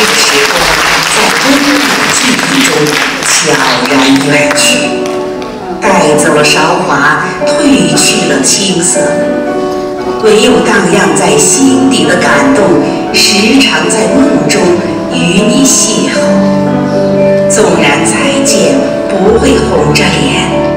这时光在温暖记忆中悄然远去带走了韶华褪去了青涩唯有荡漾在心底的感动时常在梦中与你邂逅。纵然再见不会红着脸。